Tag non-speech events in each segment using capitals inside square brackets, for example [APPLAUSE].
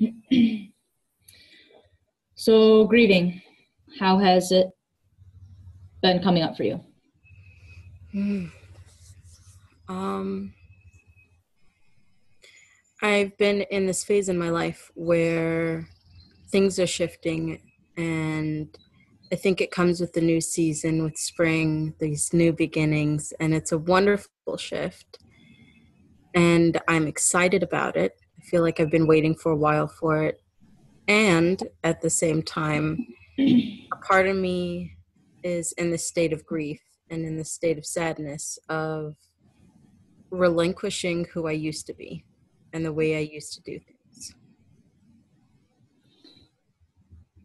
[CLEARS THROAT] so, grieving, how has it been coming up for you? Mm. Um, I've been in this phase in my life where things are shifting, and I think it comes with the new season, with spring, these new beginnings, and it's a wonderful shift. And I'm excited about it. Feel like I've been waiting for a while for it. And at the same time, a part of me is in the state of grief and in the state of sadness of relinquishing who I used to be and the way I used to do things.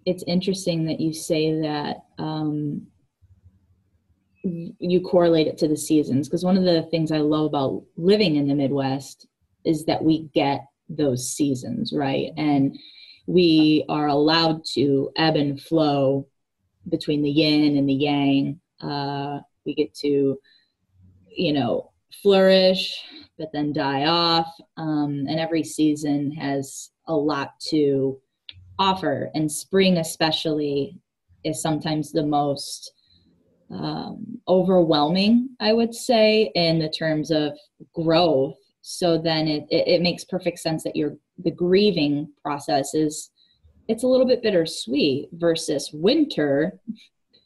It's interesting that you say that um, you correlate it to the seasons because one of the things I love about living in the Midwest is that we get those seasons, right? And we are allowed to ebb and flow between the yin and the yang. Uh, we get to, you know, flourish, but then die off. Um, and every season has a lot to offer. And spring, especially, is sometimes the most um, overwhelming, I would say, in the terms of growth. So then it, it, it makes perfect sense that your the grieving process is it's a little bit bittersweet versus winter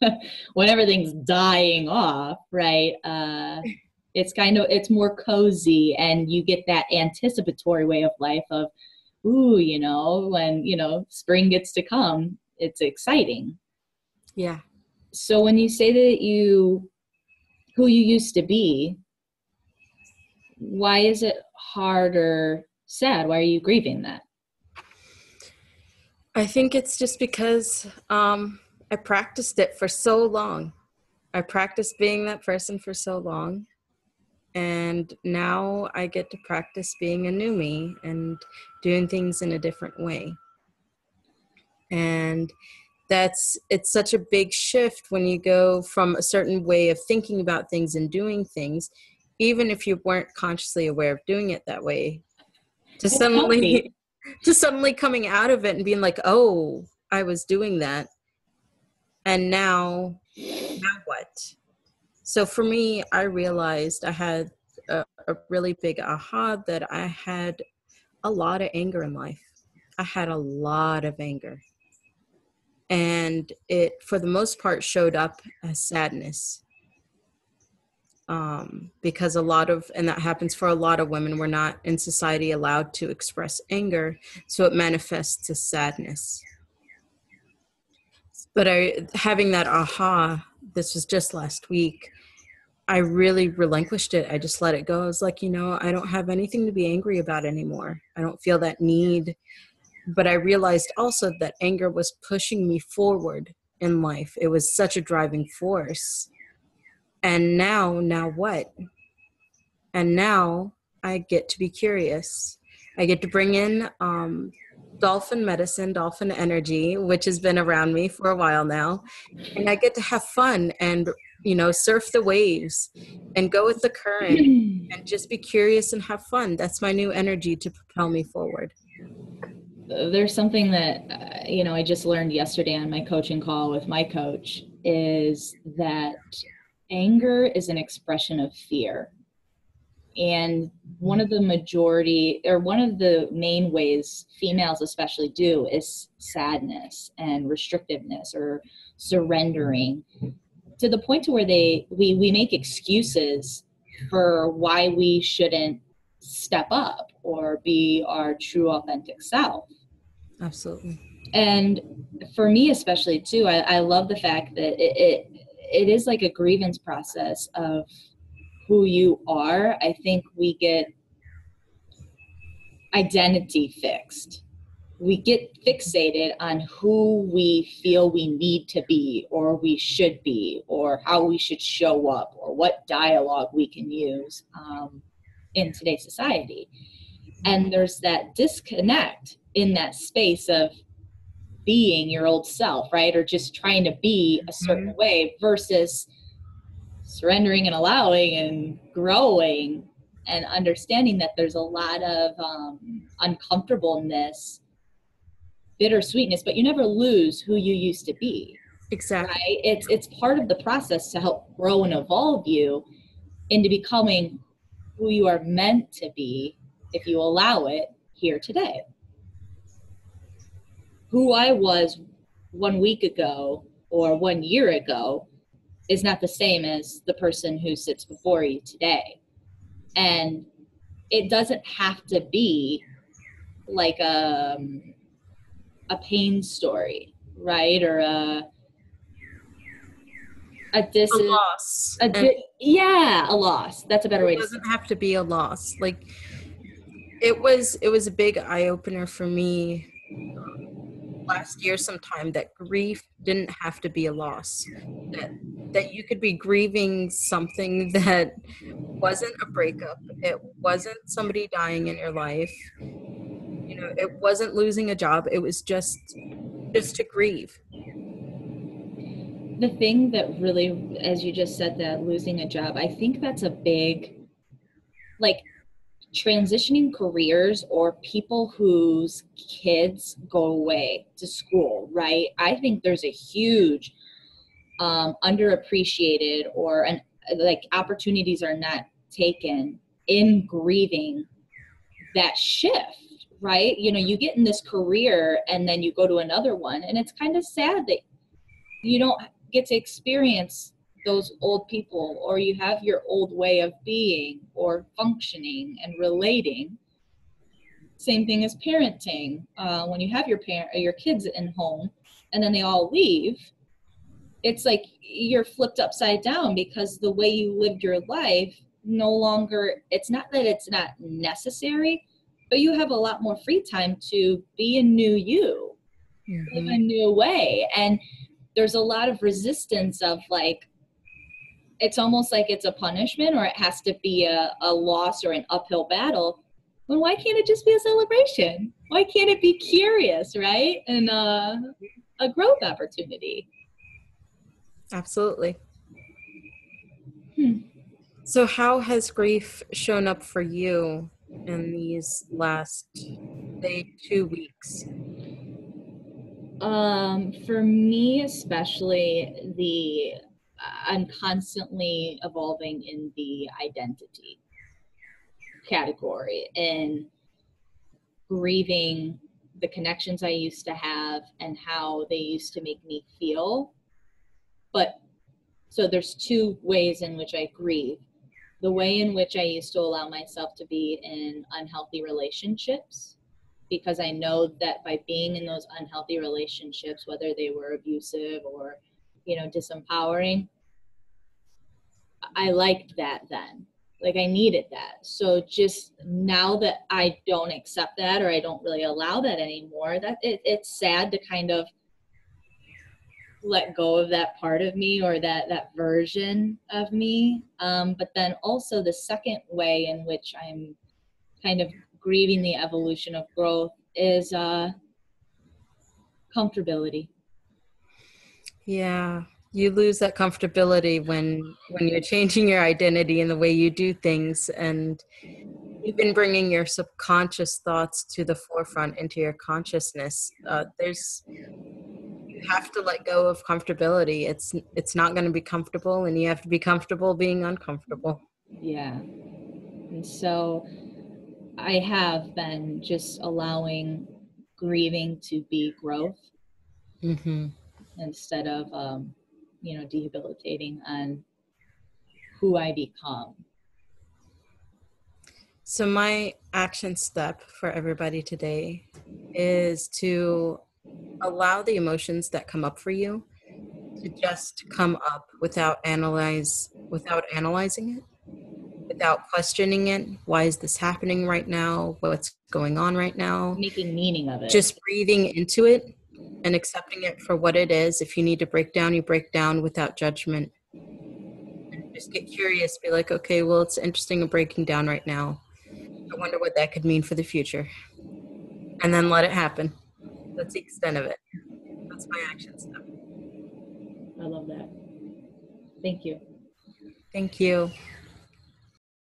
[LAUGHS] when everything's dying off, right? Uh, it's kind of it's more cozy, and you get that anticipatory way of life of, ooh, you know, when you know spring gets to come, it's exciting. Yeah. So when you say that you, who you used to be, why is it hard or sad? Why are you grieving that? I think it's just because um, I practiced it for so long. I practiced being that person for so long. And now I get to practice being a new me and doing things in a different way. And that's it's such a big shift when you go from a certain way of thinking about things and doing things even if you weren't consciously aware of doing it that way to suddenly [LAUGHS] to suddenly coming out of it and being like oh i was doing that. And now now what? So for me i realized i had a, a really big aha that i had a lot of anger in life. I had a lot of anger. And it for the most part showed up as sadness um, because a lot of and that happens for a lot of women we're not in society allowed to express anger so it manifests as sadness. But i having that aha this was just last week i really relinquished it. I just let it go. I was like you know i don't have anything to be angry about anymore. I don't feel that need. But i realized also that anger was pushing me forward in life. It was such a driving force and now now what? And now i get to be curious. I get to bring in um, dolphin medicine dolphin energy which has been around me for a while now. And i get to have fun and you know surf the waves and go with the current [CLEARS THROAT] and just be curious and have fun. That's my new energy to propel me forward. There's something that uh, you know i just learned yesterday on my coaching call with my coach is that anger is an expression of fear. And one of the majority, or one of the main ways females especially do is sadness and restrictiveness or surrendering to the point to where they we we make excuses for why we shouldn't step up or be our true authentic self absolutely and for me especially too i, I love the fact that it, it it is like a grievance process of who you are. I think we get identity fixed. We get fixated on who we feel we need to be, or we should be, or how we should show up, or what dialogue we can use um, in today's society. And there's that disconnect in that space of being your old self, right? Or just trying to be a certain mm-hmm. way versus surrendering and allowing and growing and understanding that there's a lot of um, uncomfortableness bittersweetness, but you never lose who you used to be. Exactly. Right? It's it's part of the process to help grow and evolve you into becoming who you are meant to be if you allow it here today. Who I was one week ago or one year ago is not the same as the person who sits before you today. And it doesn't have to be like a, um, a pain story, right? Or a, a dis a loss. A di- yeah, a loss. That's a better way it doesn't have to be a loss. Like it was it was a big eye opener for me last year sometime that grief didn't have to be a loss. That that you could be grieving something [LAUGHS] that wasn't a breakup. It wasn't somebody dying in your life. You know, it wasn't losing a job. It was just just to grieve the thing that really as you just said that losing a job i think that's a big like transitioning careers or people whose kids go away to school right? I think there's a huge um, underappreciated or an like opportunities are not taken in grieving that shift right? You know you get in this career and then you go to another one and it's kind of sad that you don't get to experience those old people or you have your old way of being or functioning and relating. Same thing as parenting. Uh, when you have your parent or your kids in home and then they all leave it's like you're flipped upside down because the way you lived your life no longer it's not that it's not necessary but you have a lot more free time to be a new you mm-hmm. live a new way. And there's a lot of resistance of like it's almost like it's a punishment or it has to be a, a loss or an uphill battle well why can't it just be a celebration? Why can't it be curious right? And uh, a growth opportunity. Absolutely. Hmm. so how has grief shown up for you in these last say two weeks? Um, for me, especially, the I'm constantly evolving in the identity category and grieving the connections I used to have and how they used to make me feel. But so there's two ways in which I grieve. The way in which I used to allow myself to be in unhealthy relationships because I know that by being in those unhealthy relationships, whether they were abusive or, you know, disempowering, I liked that then. Like I needed that. So just now that I don't accept that or I don't really allow that anymore, that it, it's sad to kind of let go of that part of me or that that version of me. Um, but then also the second way in which I'm kind of grieving the evolution of growth is uh, comfortability. Yeah, you lose that comfortability when when you're changing your identity and the way you do things, and you've been bringing your subconscious thoughts to the forefront into your consciousness. Uh, there's you have to let go of comfortability. It's it's not going to be comfortable, and you have to be comfortable being uncomfortable. Yeah, and so I have been just allowing grieving to be growth mm-hmm. Instead of, um, you know, debilitating on who I become. So, my action step for everybody today is to allow the emotions that come up for you to just come up without analyze without analyzing it without questioning it. Why is this happening right now? What's going on right now? Making meaning of it. Just breathing into it and accepting it for what it is. If you need to break down, you break down without judgment. And just get curious. Be like, okay, well, it's interesting and breaking down right now. I wonder what that could mean for the future. And then let it happen. That's the extent of it. That's my action step. I love that. Thank you. Thank you.